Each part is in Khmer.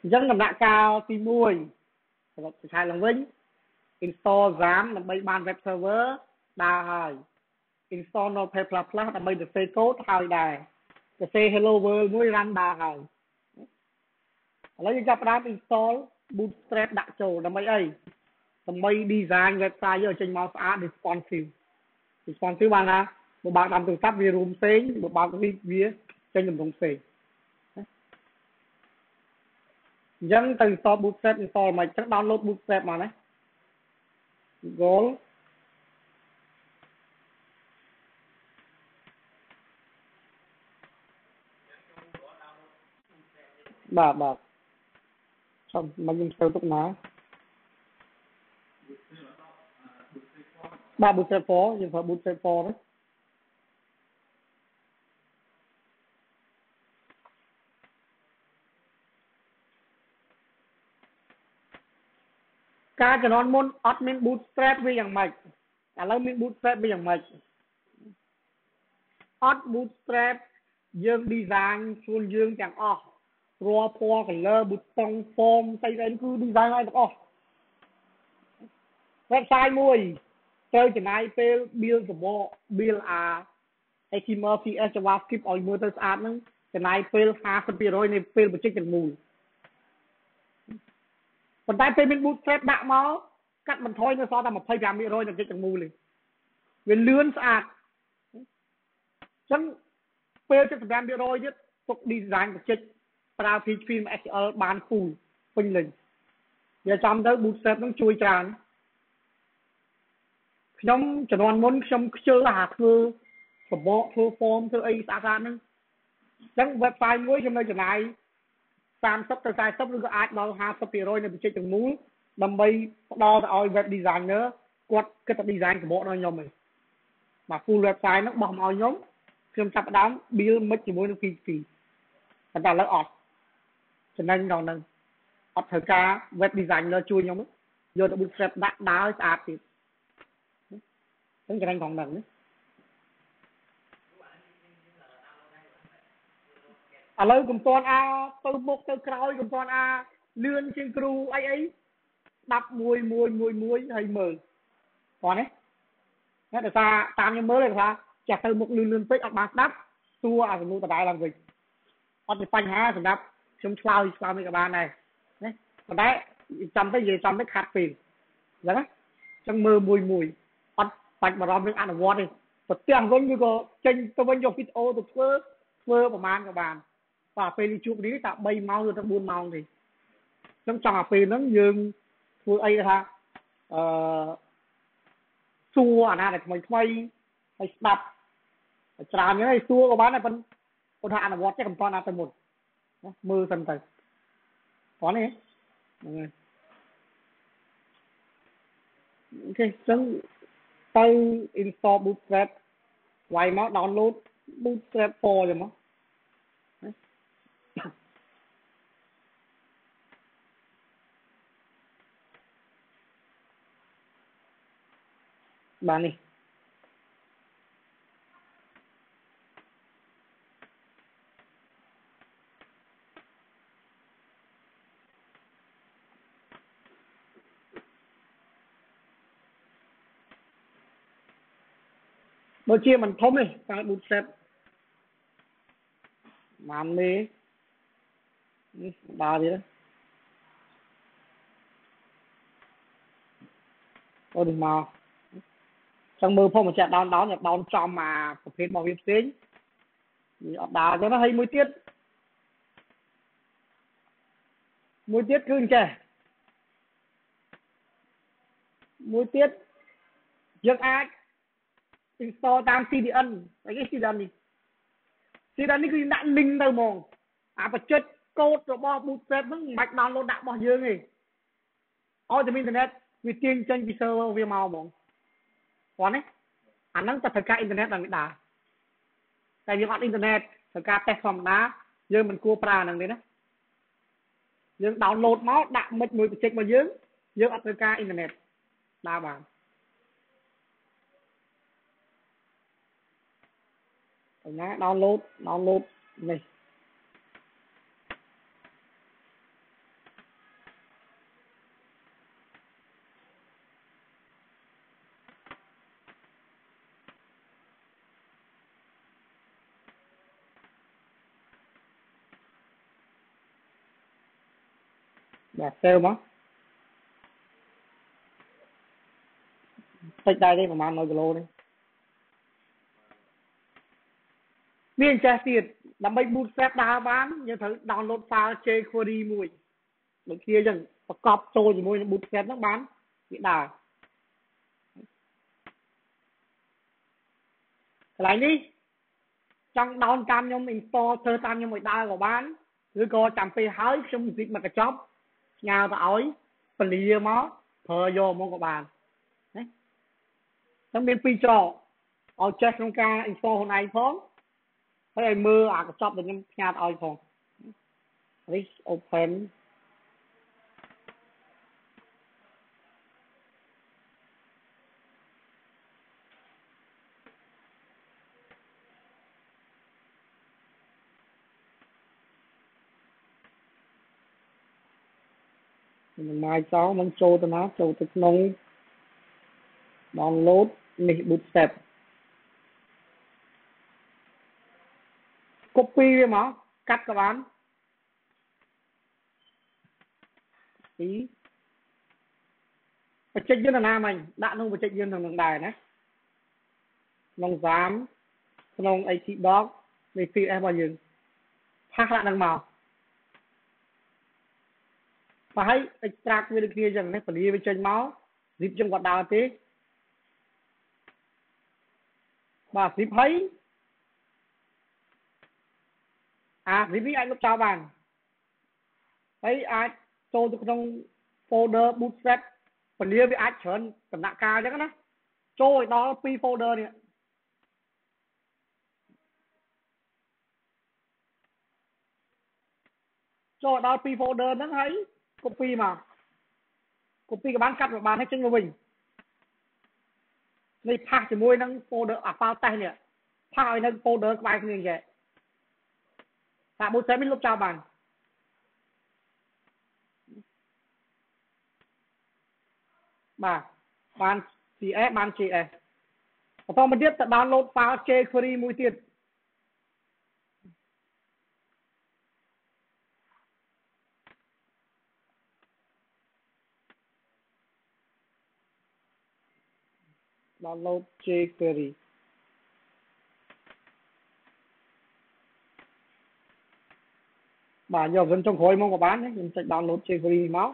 អញ្ចឹងដំណាក់កាលទី1សម្រាប់សិក្ខាឡើងវិញ install ZAM ដើម្បីបាន web server ដើរហើយ install Notepad++ ដើម្បីសរសេរកូដហើយដែរសរសេរ hello world មួយ run ដើរហើយឥឡូវយើងចាប់ផ្ដើម install bootstrap ដាក់ចូលដើម្បីអីដើម្បី design website យើងឲ្យចេញមកស្អាត responsive responsive បានណាបើបើកតាមទូរស័ព្ទវារួមផ្សេងបើបើកវាចេញទម្រង់ផ្សេង អញ្ចឹងទៅ install bootstrap install មកចឹង download bootstrap មកណា Google បាទបាទចាំមកខ្ញុំស្គាល់ទុកណាបាទ bootstrap 4យើងប្រើ bootstrap 4ហ្ការជំនាន់មុនអត់មាន bootstrap វាយ៉ាងម៉េចឥឡូវមាន bootstrap វាយ៉ាងម៉េចអត់ bootstrap យើង design ខ្លួនយើងទាំងអស់រាល់ពណ៌ color button form ស្អីស្អីគឺ design ឲ្យទាំងអស់ website មួយត្រូវចំណាយពេល build សម្បក build អា HTML CSS JavaScript ឲ្យមើលទៅស្អាតហ្នឹងចំណាយពេល50%នៃពេលបញ្ចេញទាំងមូល ប៉ុន្តែពេលមាន bootstrap ដាក់មកកាត់បន្ថយនៅសល់តែ25%នៃកិច្ចទាំងមូលទេវាលឿនស្អាតអញ្ចឹងពេល75%ទៀតទុក design បច្ចេកប្រើ PHP SQL បាន full ពេញលេញវាចាំទៅ bootstrap នឹងជួយច្រើនខ្ញុំជំនាន់មុនខ្ញុំខ្ជិលអាធ្វើសបកធ្វើ form ធ្វើអីស្អាតស្អាតហ្នឹងអញ្ចឹង website មួយខ្ញុំនៅចំណាយ 30ទៅ40ឬក៏អាចដល់50%នៃបច្ចេកទាំងមូលដើម្បីផ្ដល់ទៅឲ្យ web designer គាត់គិតទៅ design កាបកដល់ខ្ញុំឯងមក full website ហ្នឹងបោះមកឲ្យខ្ញុំខ្ញុំចាប់ផ្ដើម build មិចជាមួយនឹង PHP ប៉ុន្តែឥឡូវអត់ចំណេញដល់ហ្នឹងអត់ត្រូវការ web designer ជួយខ្ញុំយកទៅ bootstrap ដាក់ដើរស្អាតទៀតហ្នឹងចំណេញផងហ្នឹងណា ឥឡូវកំពន់អាទៅមុខទៅក្រោយកំពន់អាលឿនជាងគ្រូអីអីស្ដាប់មួយមួយមួយមួយហើយមើលគាត់នេះណាដោយសារតាមខ្ញុំមើលគេថាចេះទៅមុខលឿនលឿនពេកអត់បានស្ដាប់សួរអាសំណួរដដែលឡើងវិញអត់មានបញ្ហាសម្រាប់ខ្ញុំឆ្លើយឆ្លើយមិនក៏បានដែរណាប៉ុន្តែចាំទៅនិយាយចាំទៅខាត់ពេលអញ្ចឹងណាអញ្ចឹងមើលមួយមួយអត់បាច់បារម្ភរឿងអនុវត្តទេប្រទះវិញវាក៏ចេញទៅវិញយកវីដេអូទៅធ្វើធ្វើប្រហែលក៏បាន បាទពេលជួបនេះតែ3ម៉ោងឬទៅ4ម៉ោងទេអញ្ចឹងចង់អាពេលហ្នឹងយើងធ្វើអីថាអឺសួរអាណាដែលថ្មីថ្មីហើយស្ដាប់ច្រើនហ្នឹងហើយសួរក៏បានដែរប៉ុន្តែគាត់ថាអនុវត្តចេះកំប៉ុនណាទៅមុនមើលសិនទៅប៉ុណ្ណេះហ្នឹងហើយអូខេអញ្ចឹងទៅ install bootstrap វាយមក download bootstrap 4ចឹងមក បាននេះដូចជាមិនធំទេតែ bootstrap បានមេនេះដើរទៀតអូនេះមក ចឹងមើលផងមកចាក់ដោនដោនដោនចំអាប្រភេទរបស់វាផ្សេងវាអត់ដើរចឹងណាហើយមួយទៀតមួយទៀតគឺអញ្ចេះមួយទៀតយើងអាច install តាម CDN អីគេ CDN នេះ CDN នេះគឺដាក់ link ទៅហ្មងអាបច្ចិតកូដរបស់ bootstrap ហ្នឹងមិនបាច់ download ដាក់របស់យើងទេឲ្យតែមានអ៊ីនធឺណិតវាទាញចេញពី server វាមកហ្មង គាត់នេះអាហ្នឹងទៅត្រូវការអ៊ីនធឺណិតដល់វាដើរតែយើងអត់អ៊ីនធឺណិតត្រូវការតេស្តធម្មតាយើងមិនគួរប្រើហ្នឹងទេណាយើង download មកដាក់មិចមួយបច្ចេករបស់យើងយើងអត់ត្រូវការអ៊ីនធឺណិតដើរបានណា download download នេះ បាទ sale មកតិចដែរទេប្រហែល100គីឡូនេះមានចេះទៀតដើម្បី bootstrap ដើរបានយើងត្រូវ download file jQuery មួយដូចគ្នាអញ្ចឹងប្រកបចូលជាមួយនឹង bootstrap ហ្នឹងបានវាដើរកន្លែងនេះចង់ down តាមខ្ញុំ install ធ្វើតាមខ្ញុំឲ្យដើរក៏បានឬក៏ចាំពេលហើយខ្ញុំវិកមកកញ្ចប់ ផ្ញើទៅឲ្យពលាមកប្រើយកមកក៏បានណាចឹងមានពីរច្រកឲ្យចេះក្នុងការ install ខ្លួនឯងផងហើយឲ្យមើលអាកញ្ចប់ដែលខ្ញុំផ្ញើឲ្យផង this open នឹងមកចោលនឹងចូលទៅណាចូលទៅក្នុង download នេះ bootstrap copy វាមកកាត់ក៏បានពីបច្ចេកយន្តណាមិញដាក់ក្នុងបច្ចេកយន្តក្នុងនឹងដែរណាក្នុងសាមក្នុង AT doc នៃ PS របស់យើងផាសដាក់នឹងមក បើឲ្យ extract វាដូចគ្នាអញ្ចឹងណាពលាវាចេញមក zip ចឹងគាត់ដើរទេបាទ zip ហើយអា zip នេះអាចលុបចោលបានហើយអាចចូលទៅក្នុង folder bootstrap ពលាវាអាចច្រើនដំណាក់កាលអញ្ចឹងណាចូលឲ្យដល់2 folder នេះចូលដល់2 folder ហ្នឹងហើយ copy មក copy ក៏បានកាត់មកបានហើយចេញមកវិញនេះផាសជាមួយនឹង folder អា file test នេះផាសឲ្យនៅ folder ក្បែរគ្នាអញ្ចឹងតែមួយតែមានលុបចោលបានបាទបាន CS បាន JS បន្តមកទៀតទៅ download file jQuery មួយទៀត download jQuery បាទយក version ចុងក្រោយមកក៏បានខ្ញុំចុច download jQuery មក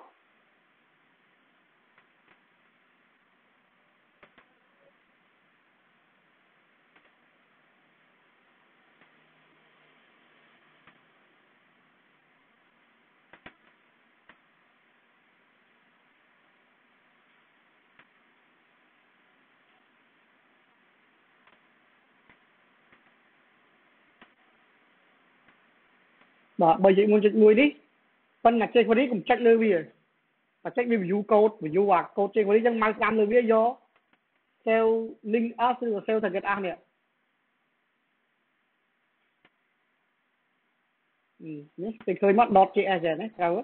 បាទ3.1.1នេះប៉ុន្តែ jQuery កុំចុចលើវាបើចុចវា view code view អា code jQuery ចឹងមកស្ដាំលើវាយក save link us ឬក៏ save target us នេះនេះពេលឃើញមក .js ហ្នឹងណាត្រូវអ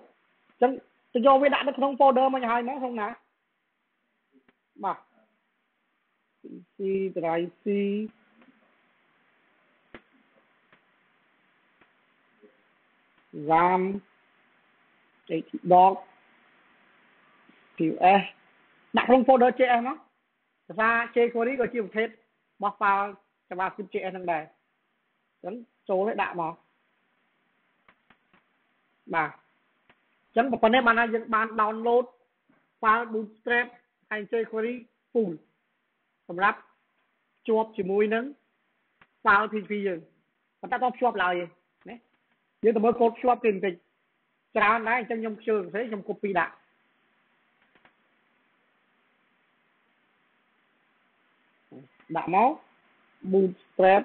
ញ្ចឹងទៅយកវាដាក់នៅក្នុង folder មកឲ្យមកក្នុងណាបាទ C drive C RAM Htdoc QS ដាក់ក្នុង folder JS មកភាសា jQuery ក៏ជាប្រភេទរបស់ file JavaScript JS ហ្នឹងដែរអញ្ចឹងចូលឲ្យដាក់មកបាទអញ្ចឹងប៉ុណ្ណេះបានថាយើងបាន download file bootstrap ហើយ jQuery full សម្រាប់ជាប់ជាមួយនឹង file PHP យើងប៉ុន្តែតើភ្ជាប់ឡើយទេ យើងទៅមើលកូដភ្ជាប់គេបន្តិចច្រើនដែរអញ្ចឹងខ្ញុំខ្ជិលផ្សេងខ្ញុំ copy ដាក់ដាក់មក bootstrap